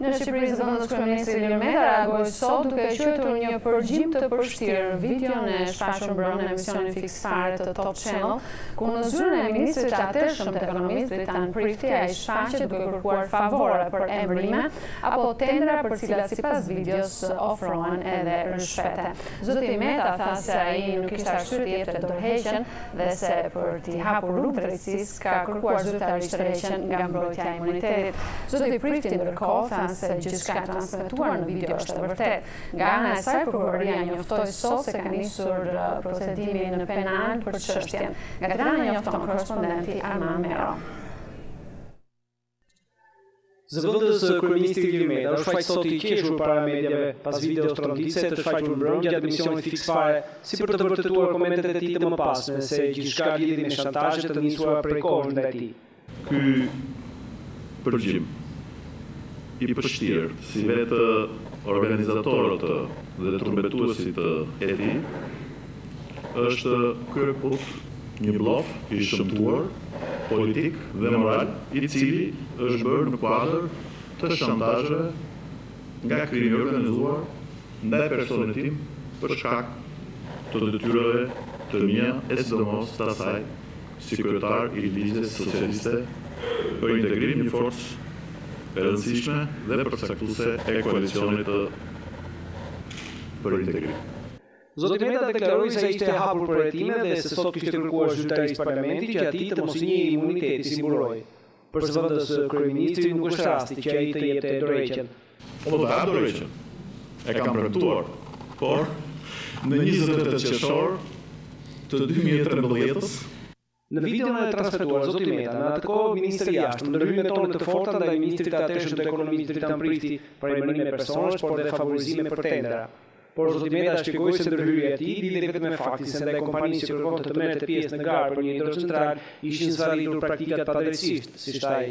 Në Shqipëri zëvendës kryeministri Ilir Meta reagoi sot duke quajtur një përgjim të pështirë videon e shfaqur mbrëmë në emisionin Fiks Fare të Top Channel, ku në zyrën e ministrit të atëhershëm të ekonomisë Dritan Prifti ai shfaqet duke kërkuar favore për emërime apo tendera për cilat sipas videos ofrohen edhe ryshfete. Zoti Meta tha se ai nuk kishte arsye të jepte dorëheqjen dhe se për t'i hapur rrugë drejtësisë ka kërkuar zyrtarisht tërheqjen nga mbrojtja e imunitetit. Zoti Prifti ndërkohë tha se gjithçka e transmetuar në video është e vërtetë. Nga ana e saj prokuroria njoftoi sot se ka nisur procedimin penal për çështjen. Nga Tirana njofton korrespondenti Armand Mero. Zëvendës kryeministri Ilir Meta u shfaq sot i qeshur para mediave pas videos tronditëse të shfaqur mbrëmë gjatë emisionit Fiks Fare si për të vërtetuar komentet e tij të mëpasme se gjithçka lidhej me shantazhe të nisura prej kohësh ndaj tij. Ky përgjim, i pështirë si vetë organizatorët dhe trumbetuesit e tij, Është kryekëput një bllof i shëmtuar politik dhe moral, i cili është bërë në kuadër të shantazheve nga krimi i organizuar ndaj personit tim për shkak të detyrave të mia e sidomos të asaj si kryetar i Lëvizjes Socialiste për Integrim, një forcë e rëndësishme dhe përcaktuese e Koalicionit për Integrim. Zoti Meta deklaroi se ai ishte i hapur për hetime dhe se sot kishte kërkuar zyrtarisht Parlamentit që atij të mos i njihej imuniteti si mburojë. Për zëvendës kryeministrin nuk është rasti që ai të jepte dorëheqjen. Unë do ta jap dorëheqjen. E kam premtuar. Por, në njëzet e tetë qershor të dy mijë e trembëdhjetës, Në videon e transmetuar, zoti Meta, në atë kohë ministër i Jashtëm, ndërhyn me tone të forta ndaj ministrit të atëhershëm të Ekonomisë Dritan Prifti për emërime personash, por dhe favorizime për tendera. Por zoti Meta shpjegoi se ndërhyrja e tij lidhej vetëm me faktin se ndaj kompanisë që kërkonte të merrte pjesë në garë për një hidrocentral ishin zvarritur praktikat padrejtësisht, siç tha ai.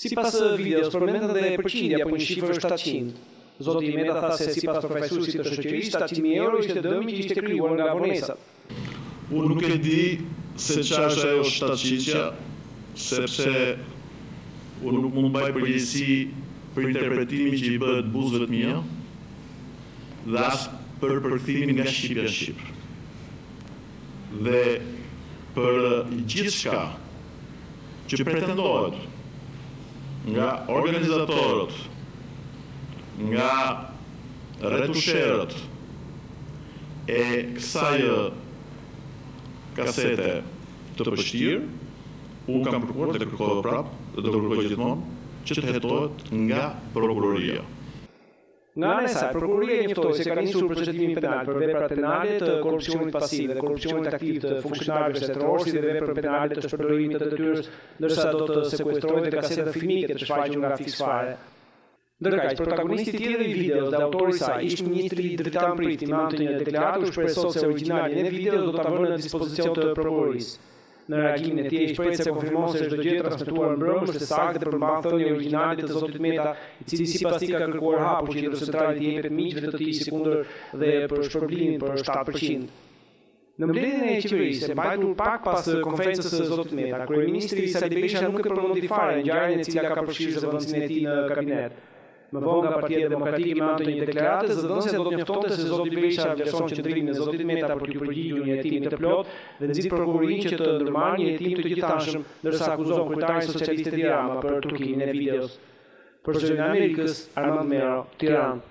Sipas videos, përmenden dhe përqindje apo një shifër shtatëqind. Zoti Meta tha se sipas përfaqësuesit të shoqërisë, shtatëqind mijë euro ishte dëmi që ishte krijuar nga vonesat. Unë nuk e di se çfarë është ajo shtatëqindja, sepse unë nuk mund të mbaj përgjegjësi për interpretimin që i bëhet buzëve të mia dhe as për përkthimin nga shqipja në shqip. Dhe për gjithçka. që pretendohet nga organizatorët, nga retusherët e kësaj kasete të pështirë, unë kam kërkuar dhe kërkoj prapë dhe do kërkoj gjithmonë që të hetohet nga prokuroria. Nga ana e saj, Prokuroria njoftoi se ka nisur procedimin penal për veprat penale të korrupsionit pasiv dhe korrupsionit aktiv të funksionarëve shtetërorë si dhe veprën penale të shpërdorimit të detyrës ndërsa do të sekuestrojë dhe kasetën filmike të shfaqur nga Fiks Fare. Ndërkaq, protagonisti tjetër i videos dhe autori i saj, ish-ministri Dritan Prifti me anë të një deklarate u shpreh sot se origjinalin e videos do ta vërë në dispozicion të Prokurorisë. Në reagimin e tij, ai shprehet se konfirmon se çdo gjë e transmetuar mbrëmë është e saktë dhe përmban thënie origjinale të zotit Meta, i cili sipas tij ka kërkuar hapur që hidrocentrali t'u jepet miqve të tij sikundër dhe për shpërblimin për shtatë për qind. Në mbledhjen e Qeverisë, e mbajtur pak pas konferencës së zotit Meta, kryeministri Sali Berisha nuk e përmendi fare ngjarjen e cila ka përfshirë zëvendësin e tij në kabinet. Më vonë nga Partia Demokratike me anë të një deklarate zëdhënësja do të njoftonte se zoti Berisha vlerëson qëndrimin e zotit Meta për t'iu përgjigjur një hetimi të plotë dhe nxit prokurorinë që të ndërmarrë një hetim të gjithanshëm ndërsa akuzon kryetarin socialist Edi Rama për trukimin e videos. Për Zërin e Amerikës, Armand Mero, Tiranë.